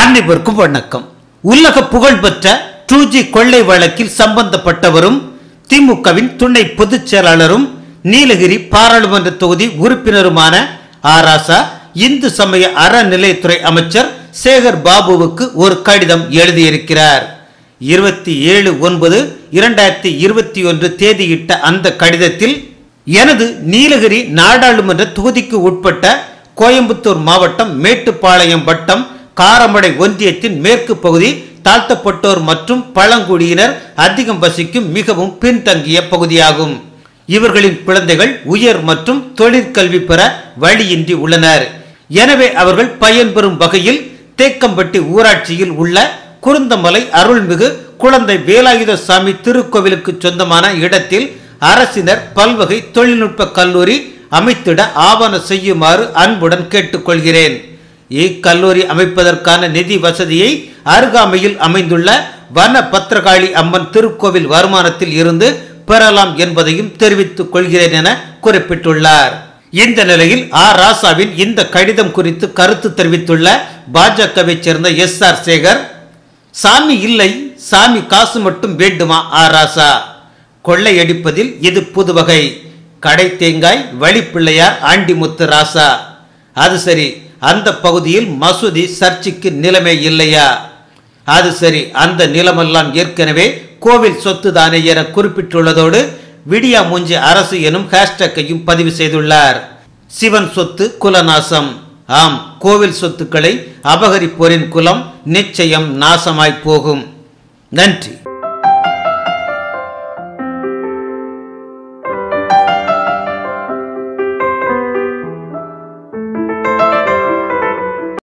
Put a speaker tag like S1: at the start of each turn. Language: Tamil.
S1: அனைவருக்கும் வணக்கம். உலக புகழ்பெற்ற பெற்ற ஜி கொள்ளை வழக்கில் சம்பந்தப்பட்டவரும் திமுகவின் துணை பொதுச் செயலாளரும் நீலகிரி பாராளுமன்ற தொகுதி உறுப்பினருமான ஆராசா இந்து சமய அறநிலையத்துறை அமைச்சர் சேகர் பாபுவுக்கு ஒரு கடிதம் எழுதியிருக்கிறார். இருபத்தி ஏழு ஒன்பது இரண்டாயிரத்தி இருபத்தி ஒன்று தேதியிட்ட அந்த கடிதத்தில் எனது நீலகிரி நாடாளுமன்ற தொகுதிக்கு உட்பட்ட கோயம்புத்தூர் மாவட்டம் மேட்டுப்பாளையம் வட்டம் காரமடை ஒன்றியத்தின் மேற்கு பகுதி தாழ்த்தப்பட்டோர் மற்றும் பழங்குடியினர் அதிகம் வசிக்கும் மிகவும் பின்தங்கிய பகுதியாகும். இவர்களின் குழந்தைகள் உயர் மற்றும் தொழிற்கல்வி பெற வழியின்றி உள்ளனர். எனவே அவர்கள் பயன்பெறும் வகையில் தேக்கம்பட்டி ஊராட்சியில் உள்ள குருந்தமலை அருள்மிகு குழந்தை வேலாயுத சாமி திருக்கோவிலுக்கு சொந்தமான இடத்தில் அரசினர் பல்வகை தொழில்நுட்ப கல்லூரி அமைத்திட ஆவண செய்யுமாறு அன்புடன் கேட்டுக்கொள்கிறேன். இக்கல்லூரி அமைப்பதற்கான நிதி வசதியை அருகாமையில் அமைந்துள்ள வன பத்திரகாளி அம்மன் திருக்கோவில் வருமானத்தில் இருந்து பெறலாம் என்பதையும் தெரிவித்துக் கொள்கிறேன் என குறிப்பிட்டுள்ளார். இந்த நிலையில் ஆ. ராசாவின் இந்த கடிதம் குறித்து கருத்து தெரிவித்துள்ள பாஜகவை சேர்ந்த எஸ். ஆர். சேகர் சாமி இல்லை சாமி காசு மட்டும் வேண்டுமா ஆ. ராசா? கொள்ளையடிப்பதில் இது புது வகை கடை தேங்காய் வழிப்பிள்ளையார் ஆண்டிமுத்து ராசா. அது சரி அந்த பகுதியில் மசூதி சர்ச்சுக்கு நிலைமை இல்லையா? அது சரி அந்த நிலமெல்லாம் ஏற்கனவே கோவில் சொத்து தானே என குறிப்பிட்டுள்ளதோடு விடியா மூஞ்சி அரசு எனும் ஹேஷ்டேக்கையும் பதிவு செய்துள்ளார். சிவன் சொத்து குலநாசம். ஆம் கோவில் சொத்துக்களை அபகரிப்போரின் குலம் நிச்சயம் நாசமாய் போகும். நன்றி.